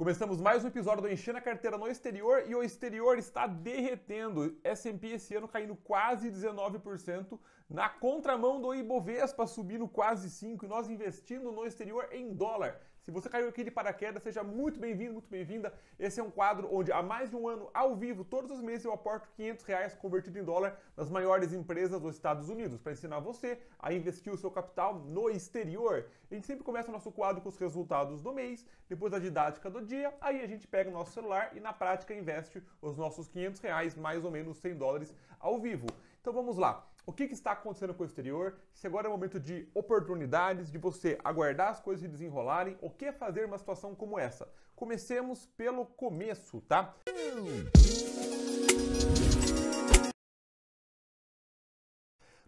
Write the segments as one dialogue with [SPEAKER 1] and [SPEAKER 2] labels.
[SPEAKER 1] Começamos mais um episódio do Enchendo a Carteira no Exterior e o exterior está derretendo. S&P esse ano caindo quase 19%, na contramão do Ibovespa subindo quase 5% e nós investindo no exterior em dólar. Se você caiu aqui de paraquedas, seja muito bem-vindo, muito bem-vinda. Esse é um quadro onde há mais de um ano, ao vivo, todos os meses eu aporto 500 reais convertido em dólar nas maiores empresas dos Estados Unidos para ensinar você a investir o seu capital no exterior. A gente sempre começa o nosso quadro com os resultados do mês, depois a didática do dia, aí a gente pega o nosso celular e na prática investe os nossos 500 reais, mais ou menos 100 dólares ao vivo. Então vamos lá. O que, que, está acontecendo com o exterior? Se agora é o momento de oportunidades, de você aguardar as coisas se desenrolarem, o que fazer numa situação como essa? Comecemos pelo começo, tá?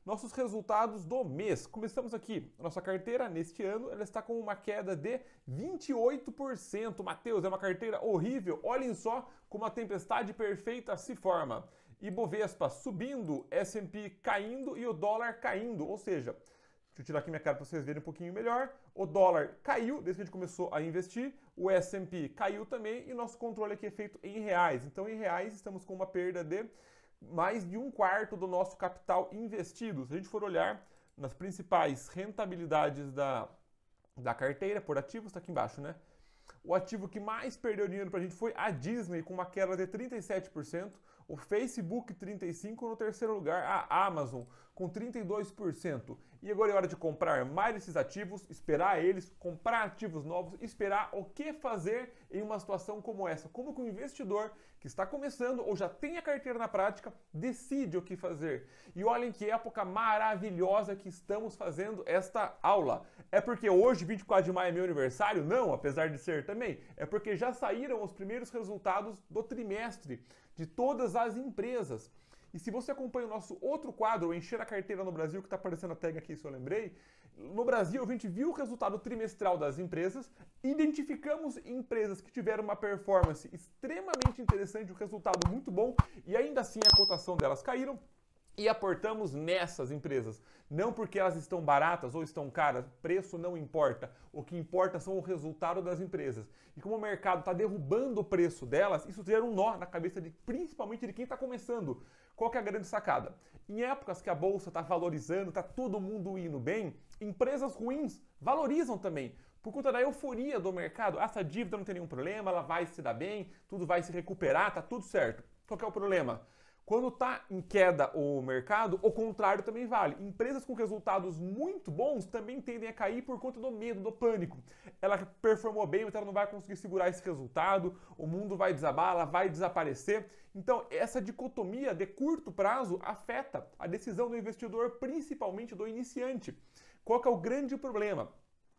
[SPEAKER 1] Nossos resultados do mês. Começamos aqui. Nossa carteira, neste ano, ela está com uma queda de 28%. Mateus, é uma carteira horrível. Olhem só como a tempestade perfeita se forma. Ibovespa subindo, S&P caindo e o dólar caindo. Ou seja, deixa eu tirar aqui minha cara para vocês verem um pouquinho melhor. O dólar caiu desde que a gente começou a investir, o S&P caiu também e nosso controle aqui é feito em reais. Então, em reais, estamos com uma perda de mais de um quarto do nosso capital investido. Se a gente for olhar nas principais rentabilidades da, da carteira por ativos, está aqui embaixo, né? O ativo que mais perdeu dinheiro para a gente foi a Disney, com uma queda de 37% o Facebook 35% no terceiro lugar, a Amazon com 32%. E agora é hora de comprar mais desses ativos, esperar eles, comprar ativos novos, esperar o que fazer em uma situação como essa. Como que o investidor que está começando ou já tem a carteira na prática decide o que fazer. E olhem que época maravilhosa que estamos fazendo esta aula. É porque hoje, 24 de maio, é meu aniversário? Não, apesar de ser também. É porque já saíram os primeiros resultados do trimestre de todas as empresas. E se você acompanha o nosso outro quadro, Encher a Carteira no Brasil, que está aparecendo a tag aqui, se eu lembrei, no Brasil a gente viu o resultado trimestral das empresas, identificamos empresas que tiveram uma performance extremamente interessante, um resultado muito bom, e ainda assim a cotação delas caíram, e aportamos nessas empresas. Não porque elas estão baratas ou estão caras, preço não importa. O que importa são o resultado das empresas. E como o mercado está derrubando o preço delas, isso gera um nó na cabeça de principalmente de quem está começando. Qual que é a grande sacada? Em épocas que a bolsa está valorizando, está todo mundo indo bem, empresas ruins valorizam também. Por conta da euforia do mercado, essa dívida não tem nenhum problema, ela vai se dar bem, tudo vai se recuperar, tá tudo certo. Qual é o problema? Quando está em queda o mercado, o contrário também vale. Empresas com resultados muito bons também tendem a cair por conta do medo, do pânico. Ela performou bem, mas ela não vai conseguir segurar esse resultado, o mundo vai desabar, ela vai desaparecer. Então, essa dicotomia de curto prazo afeta a decisão do investidor, principalmente do iniciante. Qual é o grande problema?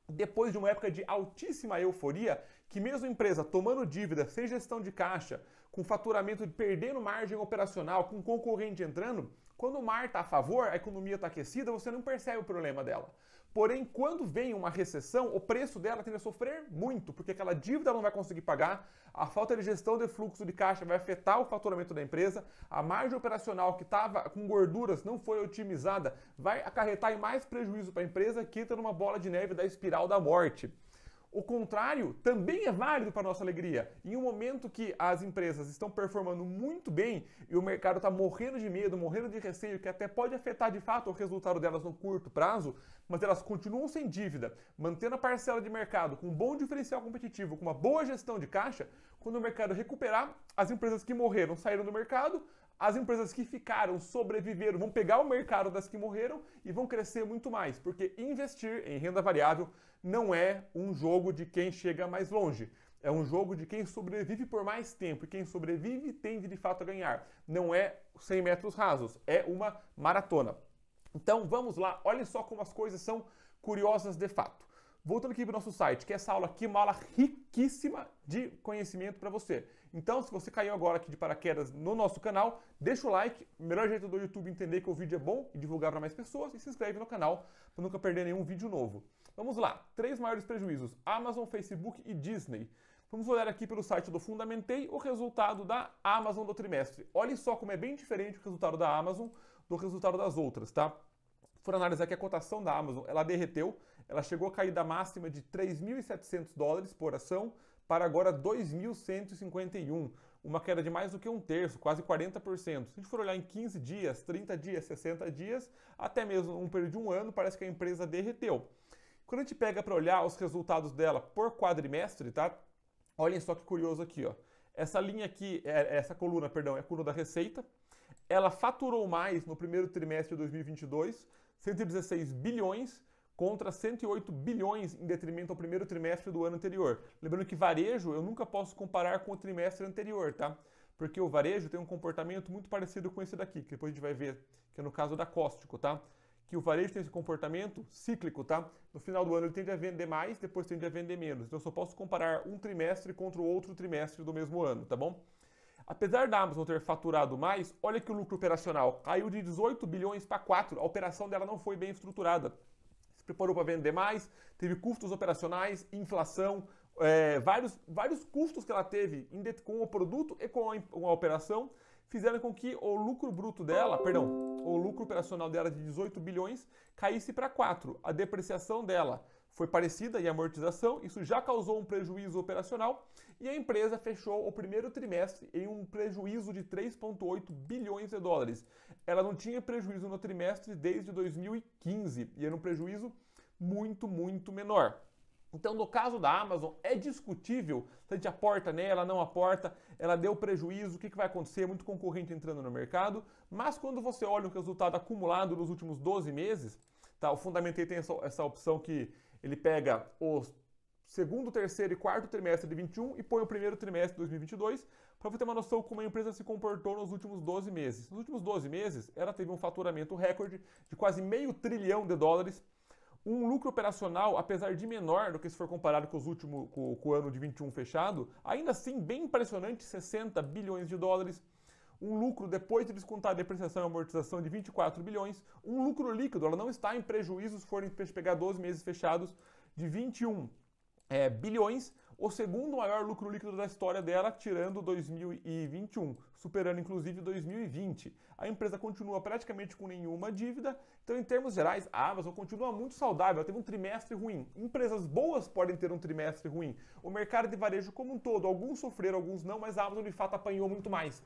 [SPEAKER 1] depois de uma época de altíssima euforia, que mesmo empresa tomando dívida, sem gestão de caixa, com faturamento de perdendo margem operacional, com concorrente entrando, quando o mar está a favor, a economia está aquecida, você não percebe o problema dela. Porém, quando vem uma recessão, o preço dela tende a sofrer muito, porque aquela dívida ela não vai conseguir pagar, a falta de gestão de fluxo de caixa vai afetar o faturamento da empresa, a margem operacional que estava com gorduras não foi otimizada, vai acarretar em mais prejuízo para a empresa que entra numa bola de neve da espiral da morte. O contrário também é válido para nossa alegria. Em um momento que as empresas estão performando muito bem e o mercado está morrendo de medo, morrendo de receio, que até pode afetar de fato o resultado delas no curto prazo, mas elas continuam sem dívida, mantendo a parcela de mercado com um bom diferencial competitivo, com uma boa gestão de caixa, quando o mercado recuperar, as empresas que morreram saíram do mercado, as empresas que ficaram, sobreviveram, vão pegar o mercado das que morreram e vão crescer muito mais, porque investir em renda variável não é um jogo de quem chega mais longe. É um jogo de quem sobrevive por mais tempo. E quem sobrevive tende de fato a ganhar. Não é 100 metros rasos, é uma maratona. Então vamos lá, olhem só como as coisas são curiosas de fato. Voltando aqui para o nosso site, que essa aula aqui é uma aula riquíssima de conhecimento para você. Então, se você caiu agora aqui de paraquedas no nosso canal, deixa o like, melhor jeito do YouTube entender que o vídeo é bom e divulgar para mais pessoas, e se inscreve no canal para nunca perder nenhum vídeo novo. Vamos lá, três maiores prejuízos, Amazon, Facebook e Disney. Vamos olhar aqui pelo site do Fundamentei o resultado da Amazon do trimestre. Olhem só como é bem diferente o resultado da Amazon do resultado das outras, tá? For analisar aqui a cotação da Amazon, ela derreteu, ela chegou a cair da máxima de 3.700 dólares por ação para agora 2.151, uma queda de mais do que um terço, quase 40%. Se a gente for olhar em 15 dias, 30 dias, 60 dias, até mesmo um período de um ano, parece que a empresa derreteu. Quando a gente pega para olhar os resultados dela por quadrimestre, tá? Olhem só que curioso aqui, ó. Essa linha aqui, é, essa coluna, perdão, é a coluna da receita. Ela faturou mais no primeiro trimestre de 2022, 116 bilhões contra 108 bilhões em detrimento ao primeiro trimestre do ano anterior. Lembrando que varejo eu nunca posso comparar com o trimestre anterior, tá? Porque o varejo tem um comportamento muito parecido com esse daqui, que depois a gente vai ver, que é no caso da Cóstico, tá? Que o varejo tem esse comportamento cíclico, tá? No final do ano ele tende a vender mais, depois tende a vender menos. Então eu só posso comparar um trimestre contra o outro trimestre do mesmo ano, tá bom? Apesar da Amazon ter faturado mais, olha que o lucro operacional caiu de 18 bilhões para 4. A operação dela não foi bem estruturada se preparou para vender mais, teve custos operacionais, inflação, é, vários, vários custos que ela teve com o produto e com a, com a operação fizeram com que o lucro bruto dela, perdão, o lucro operacional dela de 18 bilhões caísse para 4. A depreciação dela foi parecida e amortização, isso já causou um prejuízo operacional e a empresa fechou o primeiro trimestre em um prejuízo de 3,8 bilhões de dólares. Ela não tinha prejuízo no trimestre desde 2015 e era um prejuízo muito, muito menor. Então, no caso da Amazon, é discutível se a gente aporta nela, não aporta, ela deu prejuízo, o que, que vai acontecer? Muito concorrente entrando no mercado. Mas quando você olha o resultado acumulado nos últimos 12 meses, tá, o Fundamentei tem essa, essa opção que ele pega o segundo, terceiro e quarto trimestre de 21 e põe o primeiro trimestre de 2022 para você ter uma noção como a empresa se comportou nos últimos 12 meses. Nos últimos 12 meses, ela teve um faturamento recorde de quase meio trilhão de dólares, um lucro operacional, apesar de menor do que se for comparado com, os últimos, com, com o ano de 21 fechado, ainda assim bem impressionante, 60 bilhões de dólares, um lucro depois de descontar a depreciação e amortização de 24 bilhões, um lucro líquido, ela não está em prejuízo se forem pegar 12 meses fechados, de 21 é, bilhões, o segundo maior lucro líquido da história dela, tirando 2021, superando inclusive 2020. A empresa continua praticamente com nenhuma dívida, então em termos gerais, a Amazon continua muito saudável, ela teve um trimestre ruim. Empresas boas podem ter um trimestre ruim. O mercado de varejo como um todo, alguns sofreram, alguns não, mas a Amazon de fato apanhou muito mais.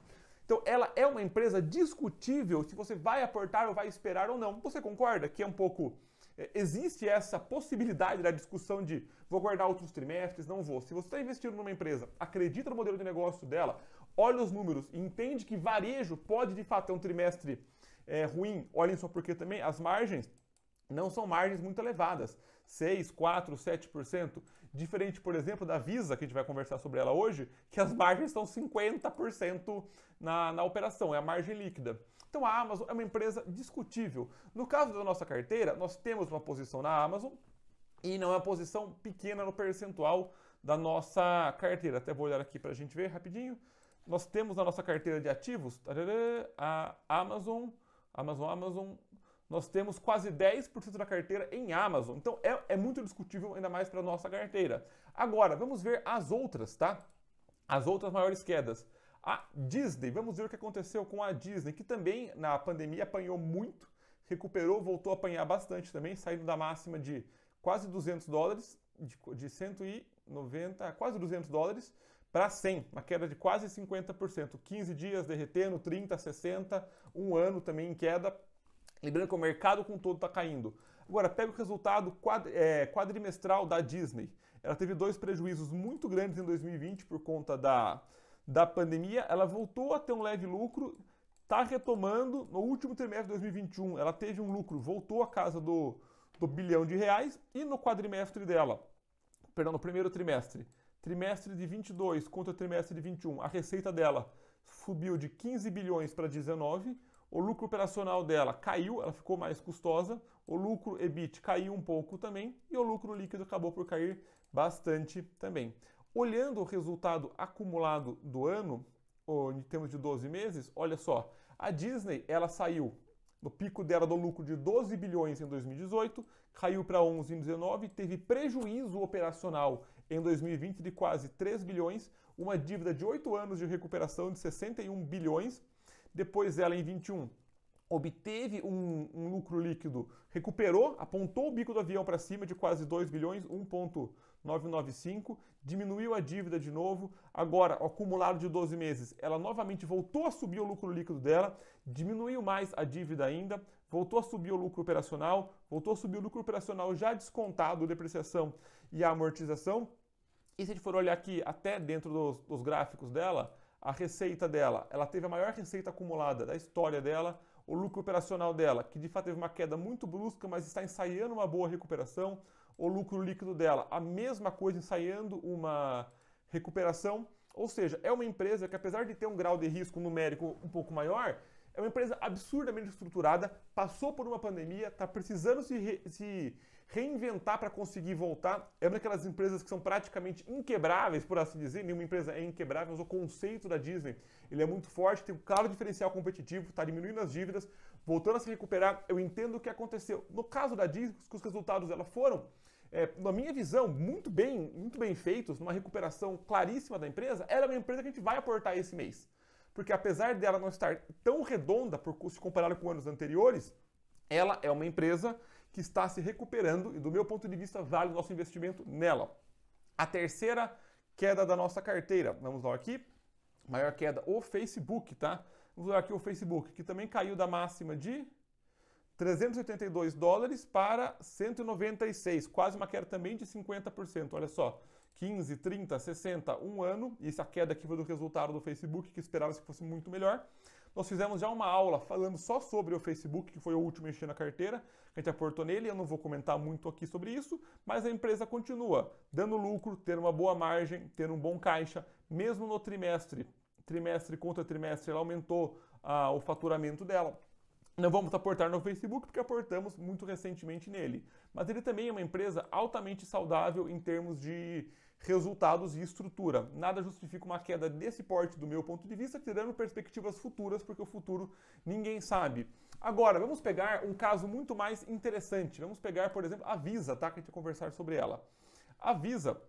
[SPEAKER 1] Então, ela é uma empresa discutível se você vai aportar ou vai esperar ou não. Você concorda que é um pouco. É, existe essa possibilidade da discussão de vou guardar outros trimestres, não vou. Se você está investindo numa empresa, acredita no modelo de negócio dela, olha os números e entende que varejo pode de fato ter um trimestre é, ruim, olhem só porque também as margens não são margens muito elevadas. 6, 4, 7%. Diferente, por exemplo, da Visa, que a gente vai conversar sobre ela hoje, que as margens são 50% na, na operação, é a margem líquida. Então a Amazon é uma empresa discutível. No caso da nossa carteira, nós temos uma posição na Amazon e não é uma posição pequena no percentual da nossa carteira. Até vou olhar aqui para a gente ver rapidinho. Nós temos na nossa carteira de ativos a Amazon, Amazon, Amazon, nós temos quase 10% da carteira em Amazon. Então é, é muito discutível, ainda mais para a nossa carteira. Agora, vamos ver as outras, tá? As outras maiores quedas. A Disney, vamos ver o que aconteceu com a Disney, que também na pandemia apanhou muito, recuperou, voltou a apanhar bastante também, saindo da máxima de quase 200 dólares, de, de 190, quase 200 dólares, para 100, uma queda de quase 50%. 15 dias derretendo, 30, 60, um ano também em queda, Lembrando que o mercado com todo está caindo. Agora, pega o resultado é, quadrimestral da Disney. Ela teve dois prejuízos muito grandes em 2020 por conta da, da pandemia. Ela voltou a ter um leve lucro, está retomando. No último trimestre de 2021, ela teve um lucro, voltou a casa do, do bilhão de reais. E no quadrimestre dela, perdão, no primeiro trimestre, trimestre de 22 contra o trimestre de 21, a receita dela subiu de 15 bilhões para 19 o lucro operacional dela caiu, ela ficou mais custosa. O lucro EBIT caiu um pouco também e o lucro líquido acabou por cair bastante também. Olhando o resultado acumulado do ano, em termos de 12 meses, olha só, a Disney ela saiu no pico dela do lucro de 12 bilhões em 2018, caiu para 11 em 2019, teve prejuízo operacional em 2020 de quase 3 bilhões, uma dívida de 8 anos de recuperação de 61 bilhões depois ela, em 21, obteve um, um, lucro líquido, recuperou, apontou o bico do avião para cima de quase 2 bilhões, 1,9 995, diminuiu a dívida de novo. Agora, acumulado de 12 meses, ela novamente voltou a subir o lucro líquido dela, diminuiu mais a dívida ainda, voltou a subir o lucro operacional, voltou a subir o lucro operacional já descontado, depreciação e amortização. E se a gente for olhar aqui até dentro dos, dos gráficos dela, a receita dela, ela teve a maior receita acumulada da história dela, o lucro operacional dela, que de fato teve uma queda muito brusca, mas está ensaiando uma boa recuperação, o lucro líquido dela, a mesma coisa, ensaiando uma recuperação. Ou seja, é uma empresa que, apesar de ter um grau de risco numérico um pouco maior, é uma empresa absurdamente estruturada, passou por uma pandemia, está precisando se, re, se reinventar para conseguir voltar. É uma daquelas empresas que são praticamente inquebráveis, por assim dizer. Nenhuma empresa é inquebrável, mas o conceito da Disney ele é muito forte, tem um claro diferencial competitivo, está diminuindo as dívidas, voltando a se recuperar. Eu entendo o que aconteceu. No caso da Disney, os resultados dela foram é, na minha visão, muito bem, muito bem feitos, numa recuperação claríssima da empresa, ela é uma empresa que a gente vai aportar esse mês. Porque apesar dela não estar tão redonda por se comparado com anos anteriores, ela é uma empresa que está se recuperando e do meu ponto de vista vale o nosso investimento nela. A terceira queda da nossa carteira, vamos lá aqui, maior queda, o Facebook, tá? Vamos lá aqui o Facebook, que também caiu da máxima de 382 dólares para 196, quase uma queda também de 50%. Olha só, 15, 30, 60, um ano, e essa queda aqui foi do resultado do Facebook, que esperava que fosse muito melhor. Nós fizemos já uma aula falando só sobre o Facebook, que foi o último encher na carteira, a gente aportou nele, eu não vou comentar muito aqui sobre isso, mas a empresa continua dando lucro, tendo uma boa margem, tendo um bom caixa, mesmo no trimestre, trimestre contra trimestre, ela aumentou ah, o faturamento dela. Não vamos aportar no Facebook porque aportamos muito recentemente nele. Mas ele também é uma empresa altamente saudável em termos de resultados e estrutura. Nada justifica uma queda desse porte do meu ponto de vista, tirando perspectivas futuras, porque o futuro ninguém sabe. Agora, vamos pegar um caso muito mais interessante. Vamos pegar, por exemplo, a Visa, tá? Que a gente vai conversar sobre ela. A Visa,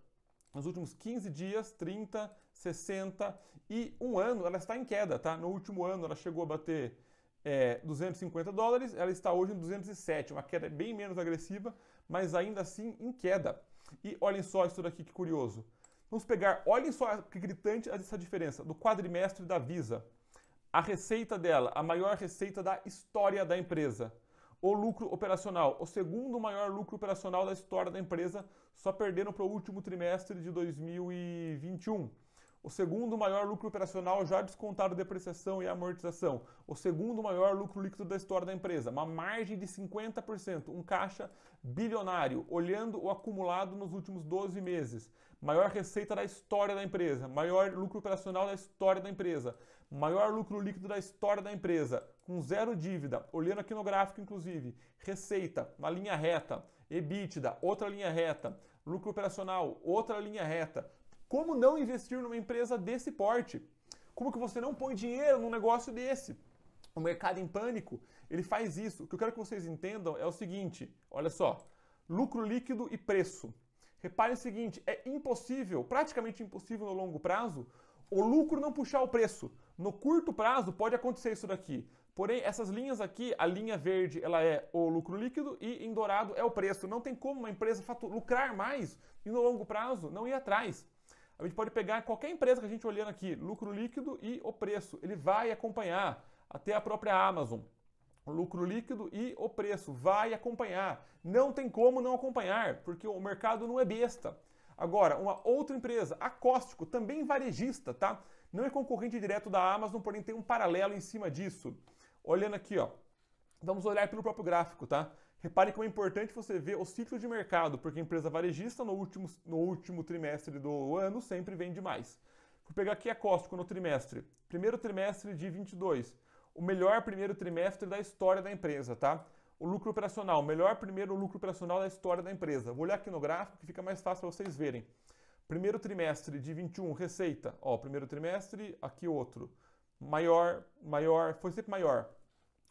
[SPEAKER 1] nos últimos 15 dias, 30, 60 e um ano, ela está em queda, tá? No último ano ela chegou a bater é, 250 dólares, ela está hoje em 207, uma queda bem menos agressiva, mas ainda assim em queda. E olhem só isso daqui que curioso. Vamos pegar, olhem só que gritante essa diferença do quadrimestre da Visa. A receita dela, a maior receita da história da empresa. O lucro operacional, o segundo maior lucro operacional da história da empresa, só perderam para o último trimestre de 2021 o segundo maior lucro operacional já descontado depreciação e amortização, o segundo maior lucro líquido da história da empresa, uma margem de 50%, um caixa bilionário, olhando o acumulado nos últimos 12 meses, maior receita da história da empresa, maior lucro operacional da história da empresa, maior lucro líquido da história da empresa, com zero dívida, olhando aqui no gráfico inclusive, receita, uma linha reta, EBITDA, outra linha reta, lucro operacional, outra linha reta, como não investir numa empresa desse porte? Como que você não põe dinheiro num negócio desse? O mercado em pânico, ele faz isso. O que eu quero que vocês entendam é o seguinte, olha só, lucro líquido e preço. Reparem o seguinte, é impossível, praticamente impossível no longo prazo, o lucro não puxar o preço. No curto prazo pode acontecer isso daqui. Porém, essas linhas aqui, a linha verde ela é o lucro líquido e em dourado é o preço. Não tem como uma empresa lucrar mais e no longo prazo não ir atrás. A gente pode pegar qualquer empresa que a gente olhando aqui, lucro líquido e o preço. Ele vai acompanhar até a própria Amazon. Lucro líquido e o preço vai acompanhar. Não tem como não acompanhar, porque o mercado não é besta. Agora, uma outra empresa, Acóstico, também varejista, tá? Não é concorrente direto da Amazon, porém tem um paralelo em cima disso. Olhando aqui, ó. Vamos olhar pelo próprio gráfico, tá? Repare como é importante você ver o ciclo de mercado, porque a empresa varejista no último, no último trimestre do ano sempre vende mais. Vou pegar aqui a Costco no trimestre. Primeiro trimestre de 22. O melhor primeiro trimestre da história da empresa, tá? O lucro operacional, melhor primeiro lucro operacional da história da empresa. Vou olhar aqui no gráfico que fica mais fácil para vocês verem. Primeiro trimestre de 21, receita. Ó, primeiro trimestre, aqui outro. Maior, maior, foi sempre maior.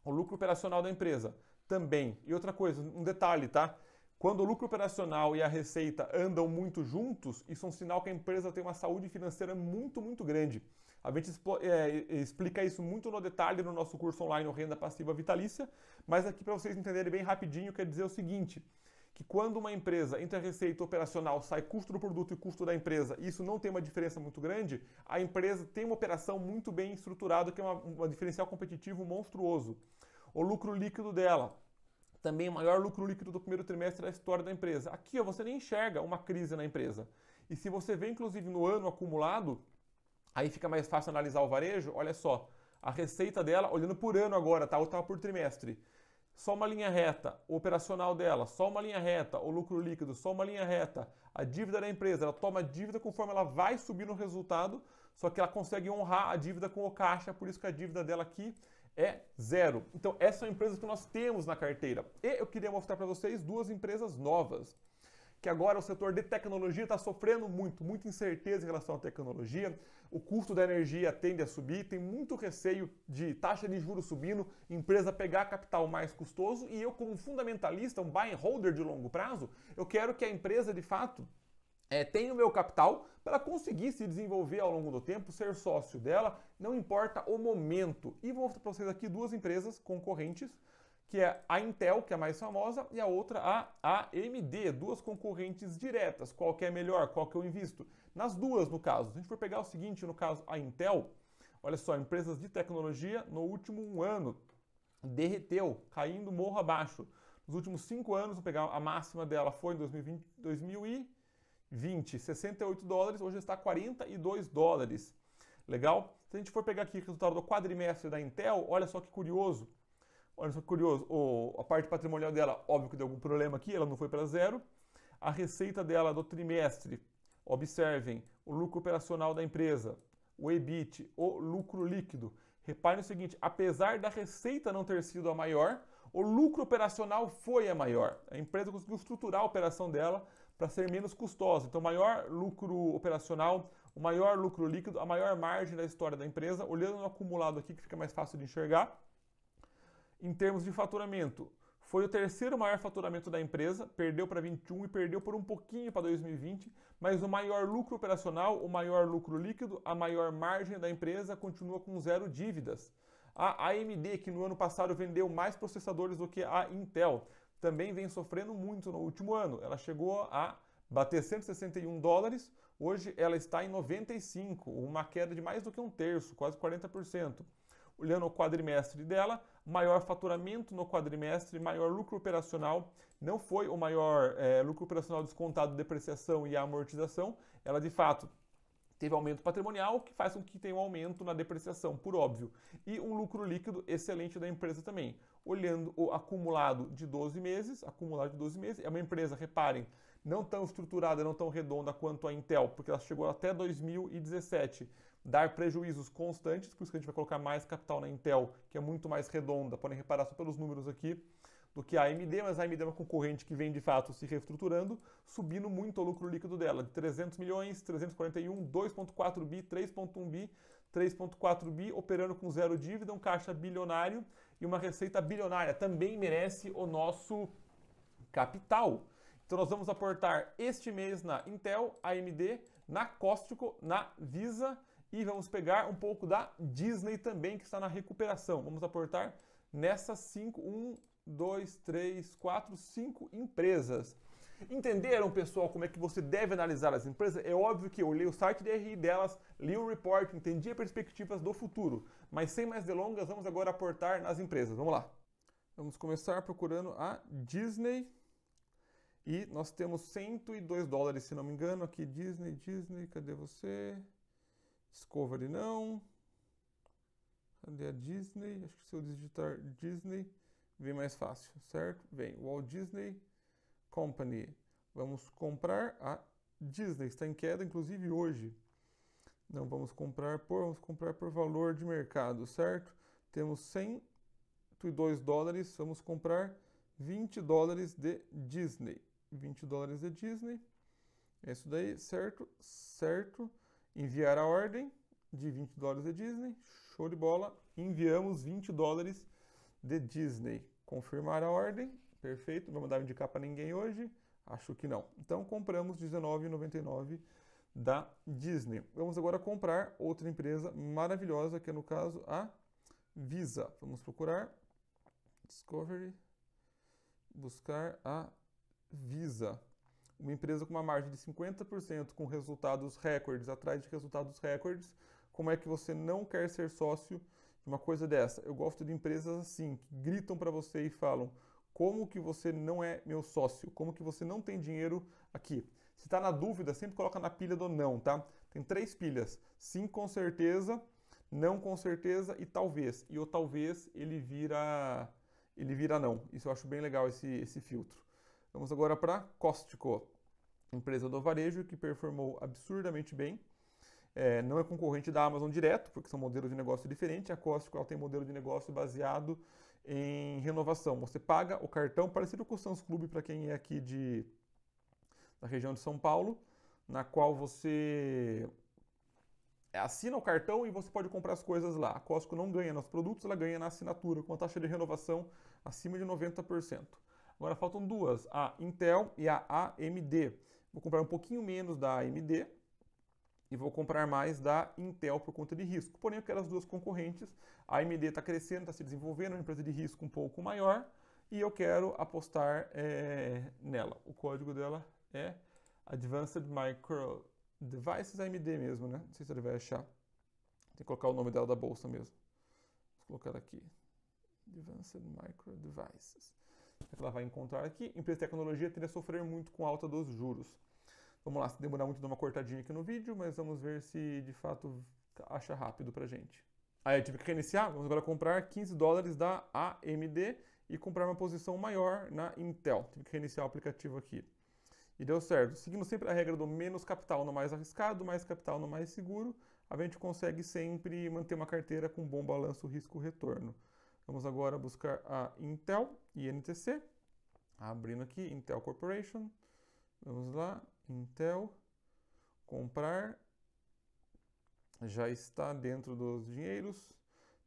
[SPEAKER 1] O lucro operacional da empresa também. E outra coisa, um detalhe, tá? Quando o lucro operacional e a receita andam muito juntos, isso é um sinal que a empresa tem uma saúde financeira muito, muito grande. A gente é, explica isso muito no detalhe no nosso curso online, o Renda Passiva Vitalícia, mas aqui para vocês entenderem bem rapidinho, quer dizer o seguinte, que quando uma empresa entre a receita operacional sai custo do produto e custo da empresa, e isso não tem uma diferença muito grande, a empresa tem uma operação muito bem estruturada, que é um diferencial competitivo monstruoso. O lucro líquido dela, também o maior lucro líquido do primeiro trimestre da história da empresa. Aqui ó, você nem enxerga uma crise na empresa. E se você vê, inclusive, no ano acumulado, aí fica mais fácil analisar o varejo, olha só, a receita dela, olhando por ano agora, tá? Ou tá por trimestre. Só uma linha reta, o operacional dela, só uma linha reta, o lucro líquido, só uma linha reta. A dívida da empresa, ela toma dívida conforme ela vai subir no resultado, só que ela consegue honrar a dívida com o caixa, por isso que a dívida dela aqui é zero. Então, essas são empresas que nós temos na carteira. E eu queria mostrar para vocês duas empresas novas que agora o setor de tecnologia está sofrendo muito, muita incerteza em relação à tecnologia, o custo da energia tende a subir, tem muito receio de taxa de juros subindo, empresa pegar capital mais custoso e eu como fundamentalista, um buy and holder de longo prazo, eu quero que a empresa de fato é, tenha o meu capital para conseguir se desenvolver ao longo do tempo, ser sócio dela, não importa o momento. E vou mostrar para vocês aqui duas empresas concorrentes que é a Intel, que é a mais famosa, e a outra a AMD, duas concorrentes diretas. Qual que é melhor? Qual que eu invisto? Nas duas, no caso. Se a gente for pegar o seguinte, no caso, a Intel, olha só, empresas de tecnologia no último ano derreteu, caindo morro abaixo. Nos últimos cinco anos, vou pegar a máxima dela foi em 2020, 2020 68 dólares, hoje está 42 dólares. Legal? Se a gente for pegar aqui o resultado do quadrimestre da Intel, olha só que curioso. Olha só que curioso, o, a parte patrimonial dela, óbvio que deu algum problema aqui, ela não foi para zero. A receita dela do trimestre, observem, o lucro operacional da empresa, o EBIT, o lucro líquido. Reparem o seguinte, apesar da receita não ter sido a maior, o lucro operacional foi a maior. A empresa conseguiu estruturar a operação dela para ser menos custosa. Então, maior lucro operacional, o maior lucro líquido, a maior margem da história da empresa. Olhando no acumulado aqui, que fica mais fácil de enxergar em termos de faturamento. Foi o terceiro maior faturamento da empresa, perdeu para 21 e perdeu por um pouquinho para 2020, mas o maior lucro operacional, o maior lucro líquido, a maior margem da empresa continua com zero dívidas. A AMD, que no ano passado vendeu mais processadores do que a Intel, também vem sofrendo muito no último ano. Ela chegou a bater 161 dólares, hoje ela está em 95, uma queda de mais do que um terço, quase 40% olhando o quadrimestre dela, maior faturamento no quadrimestre, maior lucro operacional, não foi o maior é, lucro operacional descontado depreciação e amortização, ela de fato teve aumento patrimonial, que faz com que tenha um aumento na depreciação, por óbvio. E um lucro líquido excelente da empresa também. Olhando o acumulado de 12 meses, acumulado de 12 meses, é uma empresa, reparem, não tão estruturada, não tão redonda quanto a Intel, porque ela chegou até 2017 dar prejuízos constantes, por isso que a gente vai colocar mais capital na Intel, que é muito mais redonda, podem reparar só pelos números aqui, do que a AMD, mas a AMD é uma concorrente que vem de fato se reestruturando, subindo muito o lucro líquido dela, de 300 milhões, 341, 2.4 bi, 3.1 bi, 3.4 bi, operando com zero dívida, um caixa bilionário e uma receita bilionária. Também merece o nosso capital. Então nós vamos aportar este mês na Intel, AMD, na Costco, na Visa e vamos pegar um pouco da Disney também, que está na recuperação. Vamos aportar nessas 5, 1, 2, 3, 4, 5 empresas. Entenderam, pessoal, como é que você deve analisar as empresas? É óbvio que eu li o site de RI delas, li o report, entendi as perspectivas do futuro. Mas sem mais delongas, vamos agora aportar nas empresas. Vamos lá. Vamos começar procurando a Disney. E nós temos 102 dólares, se não me engano, aqui Disney, Disney, cadê você? Discovery não. Cadê a Disney? Acho que se eu digitar Disney, vem mais fácil, certo? Vem Walt Disney Company. Vamos comprar a Disney. Está em queda, inclusive hoje. Não vamos comprar por, vamos comprar por valor de mercado, certo? Temos 102 dólares, vamos comprar 20 dólares de Disney. 20 dólares de Disney. É isso daí, certo? Certo enviar a ordem de 20 dólares de Disney, show de bola, enviamos 20 dólares de Disney. Confirmar a ordem, perfeito, não dar indicar para ninguém hoje, acho que não. Então compramos R$19,99 da Disney. Vamos agora comprar outra empresa maravilhosa, que é no caso a Visa. Vamos procurar Discovery, buscar a Visa, uma empresa com uma margem de 50% com resultados recordes, atrás de resultados recordes, como é que você não quer ser sócio uma coisa dessa? Eu gosto de empresas assim, que gritam para você e falam: como que você não é meu sócio? Como que você não tem dinheiro aqui? Se está na dúvida, sempre coloca na pilha do não, tá? Tem três pilhas: sim, com certeza, não com certeza e talvez. E o talvez ele vira ele vira não. Isso eu acho bem legal esse, esse filtro. Vamos agora para Costco, empresa do varejo que performou absurdamente bem. É, não é concorrente da Amazon direto, porque são modelos de negócio diferentes. A Costco ela tem modelo de negócio baseado em renovação. Você paga o cartão, parecido com o Sans Club para quem é aqui de, da região de São Paulo, na qual você assina o cartão e você pode comprar as coisas lá. A Costco não ganha nos produtos, ela ganha na assinatura, com a taxa de renovação acima de 90%. Agora faltam duas, a Intel e a AMD. Vou comprar um pouquinho menos da AMD e vou comprar mais da Intel por conta de risco. Porém, aquelas duas concorrentes, a AMD está crescendo, está se desenvolvendo, é uma empresa de risco um pouco maior e eu quero apostar é, nela. O código dela é Advanced Micro Devices AMD mesmo, né? Não sei se ele vai achar. Tem que colocar o nome dela da bolsa mesmo. Vou colocar aqui. Advanced Micro Devices. Ela vai encontrar aqui. Empresa de tecnologia tende a sofrer muito com a alta dos juros. Vamos lá, se demorar muito, dá uma cortadinha aqui no vídeo, mas vamos ver se de fato acha rápido pra gente. Aí eu tive que reiniciar, vamos agora comprar 15 dólares da AMD e comprar uma posição maior na Intel. Tive que reiniciar o aplicativo aqui. E deu certo. Seguindo sempre a regra do menos capital no mais arriscado, mais capital no mais seguro, a gente consegue sempre manter uma carteira com bom balanço risco-retorno. Vamos agora buscar a Intel INTC. Abrindo aqui, Intel Corporation. Vamos lá, Intel, comprar. Já está dentro dos dinheiros.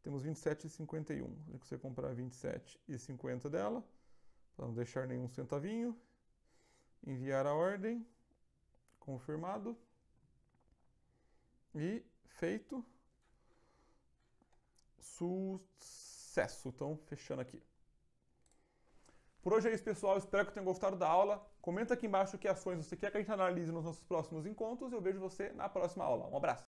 [SPEAKER 1] Temos 27,51. A gente consegue comprar 27,50 dela. Para não deixar nenhum centavinho enviar a ordem, confirmado e feito. Sucesso. Então, fechando aqui. Por hoje é isso, pessoal. Espero que tenham gostado da aula. Comenta aqui embaixo que ações você quer que a gente analise nos nossos próximos encontros. Eu vejo você na próxima aula. Um abraço.